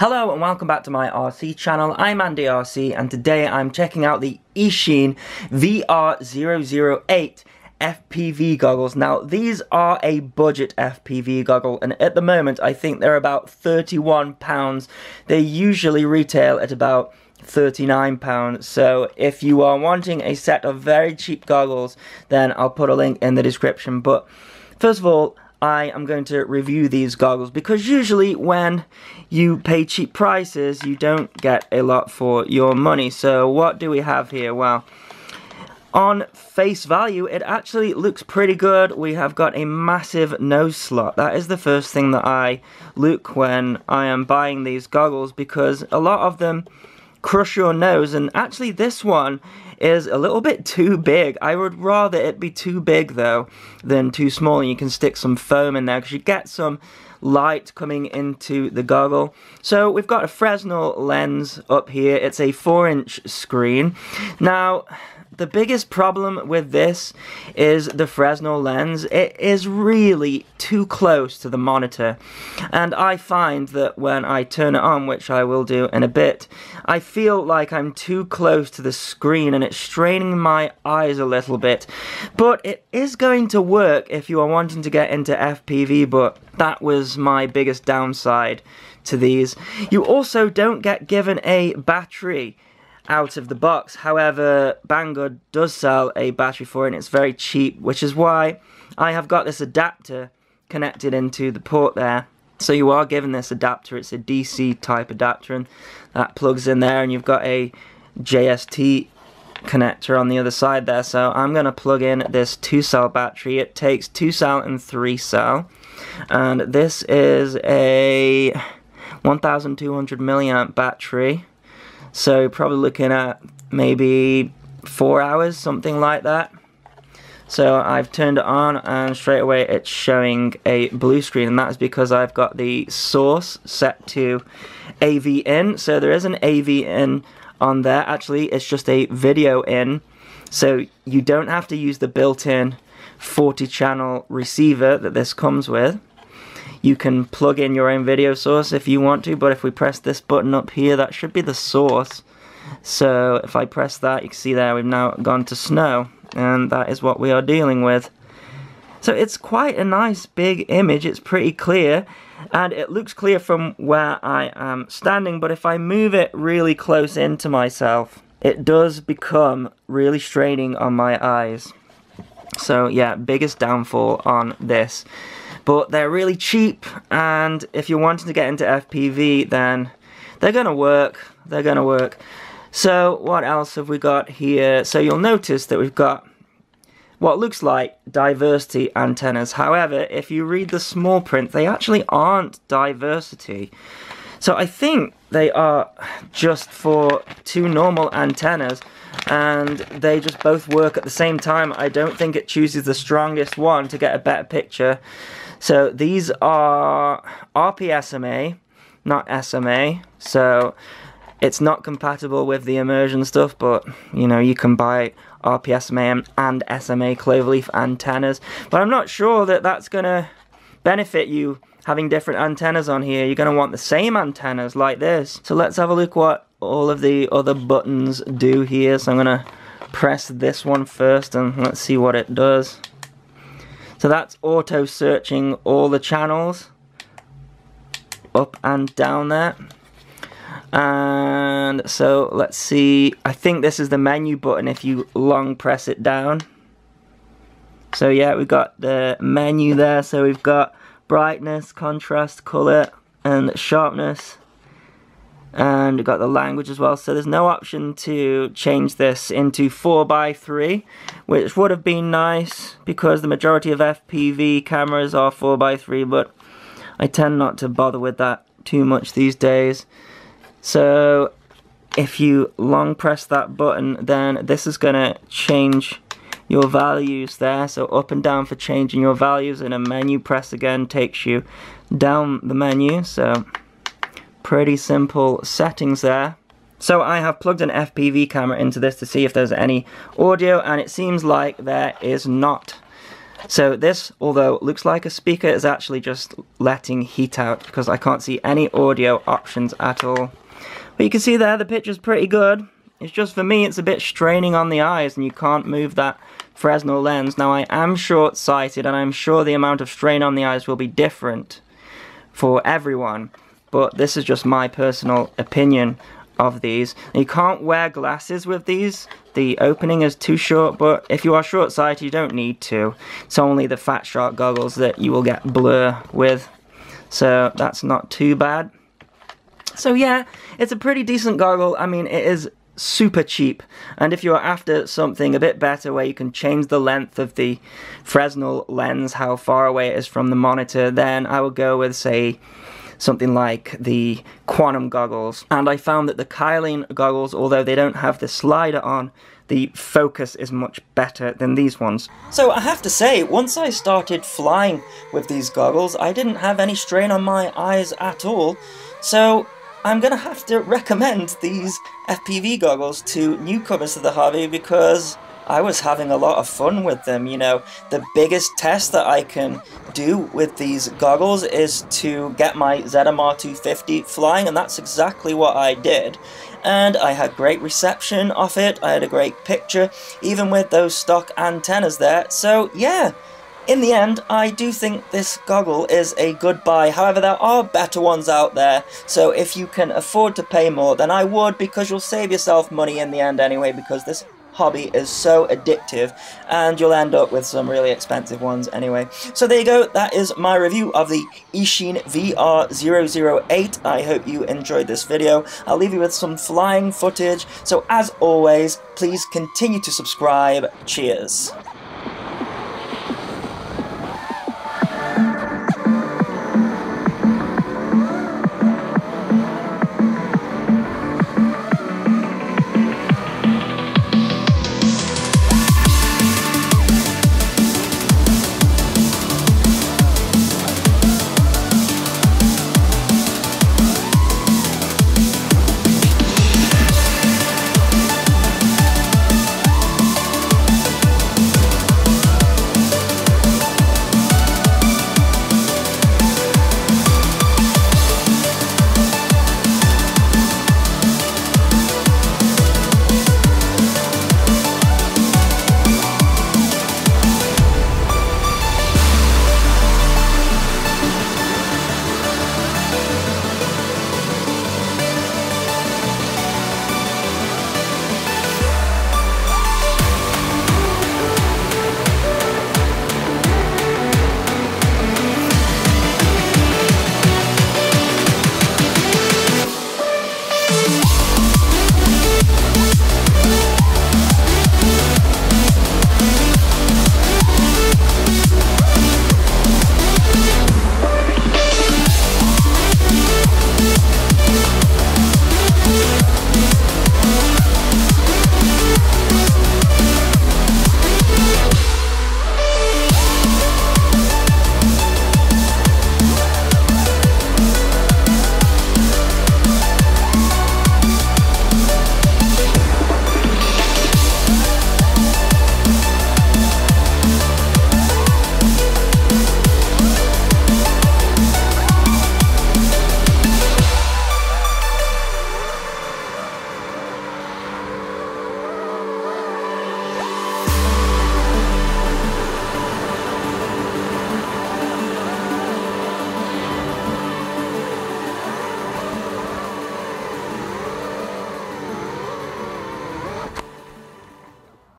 Hello and welcome back to my RC channel. I'm Andy RC and today I'm checking out the Eachine VR008 FPV goggles. Now these are a budget FPV goggle and at the moment I think they're about £31. They usually retail at about £39 so if you are wanting a set of very cheap goggles then I'll put a link in the description but first of all I am going to review these goggles because usually when you pay cheap prices you don't get a lot for your money. So what do we have here? Well on face value it actually looks pretty good. We have got a massive nose slot. That is the first thing that I look when I am buying these goggles because a lot of them crush your nose and actually this one is a little bit too big. I would rather it be too big though than too small and you can stick some foam in there because you get some light coming into the goggle. So we've got a Fresnel lens up here. It's a 4 inch screen. Now the biggest problem with this is the Fresnel lens. It is really too close to the monitor. And I find that when I turn it on, which I will do in a bit, I feel like I'm too close to the screen and it's straining my eyes a little bit. But it is going to work if you are wanting to get into FPV, but that was my biggest downside to these. You also don't get given a battery out of the box. However, Banggood does sell a battery for it and it's very cheap, which is why I have got this adapter connected into the port there. So you are given this adapter, it's a DC type adapter and that plugs in there and you've got a JST connector on the other side there. So I'm going to plug in this 2 cell battery. It takes 2 cell and 3 cell. And this is a 1200 milliamp battery so probably looking at maybe four hours, something like that. So I've turned it on and straight away it's showing a blue screen and that's because I've got the source set to AV in. So there is an AV in on there. Actually, it's just a video in. So you don't have to use the built-in 40 channel receiver that this comes with. You can plug in your own video source if you want to, but if we press this button up here, that should be the source. So if I press that, you can see there we've now gone to snow, and that is what we are dealing with. So it's quite a nice big image, it's pretty clear, and it looks clear from where I am standing, but if I move it really close into myself, it does become really straining on my eyes. So yeah, biggest downfall on this. But they're really cheap, and if you're wanting to get into FPV, then they're to work. They're to work. So what else have we got here? So you'll notice that we've got what looks like diversity antennas. However, if you read the small print, they actually aren't diversity. So I think they are just for two normal antennas and they just both work at the same time. I don't think it chooses the strongest one to get a better picture. So these are RPSMA, not SMA. So it's not compatible with the immersion stuff, but you know, you can buy RPSMA and SMA cloverleaf antennas. But I'm not sure that that's to benefit you having different antennas on here. You're to want the same antennas like this. So let's have a look what all of the other buttons do here. So I'm to press this one first and let's see what it does. So that's auto searching all the channels up and down there. And so let's see, I think this is the menu button if you long press it down. So yeah, we've got the menu there, so we've got brightness, contrast, color, and sharpness and we've got the language as well. So there's no option to change this into 4x3 which would have been nice because the majority of FPV cameras are 4x3 but I tend not to bother with that too much these days. So if you long press that button then this is gonna change your values there. So up and down for changing your values and a menu press again takes you down the menu. So Pretty simple settings there. So I have plugged an FPV camera into this to see if there's any audio and it seems like there is not. So this, although looks like a speaker, is actually just letting heat out because I can't see any audio options at all. But you can see there the picture's pretty good. It's just for me it's a bit straining on the eyes and you can't move that Fresnel lens. Now I am short-sighted and I'm sure the amount of strain on the eyes will be different for everyone. But this is just my personal opinion of these. You can't wear glasses with these. The opening is too short, but if you are short-sighted, you don't need to. It's only the Fat Shark goggles that you will get blur with. So that's not too bad. So yeah, it's a pretty decent goggle. I mean, it is super cheap and if you're after something a bit better where you can change the length of the Fresnel lens how far away it is from the monitor then I would go with say something like the Quanum goggles. And I found that the Kylene goggles, although they don't have the slider on, the focus is much better than these ones. So I have to say, once I started flying with these goggles, I didn't have any strain on my eyes at all. So I'm gonna have to recommend these FPV goggles to newcomers to the hobby because I was having a lot of fun with them, you know. The biggest test that I can do with these goggles is to get my ZMR 250 flying, and that's exactly what I did. And I had great reception of it, I had a great picture, even with those stock antennas there. So, yeah, in the end, I do think this goggle is a good buy. However, there are better ones out there, so if you can afford to pay more, then I would, because you'll save yourself money in the end anyway, because this hobby is so addictive and you'll end up with some really expensive ones anyway. So there you go, that is my review of the Eachine VR008. I hope you enjoyed this video. I'll leave you with some flying footage, so as always, please continue to subscribe. Cheers.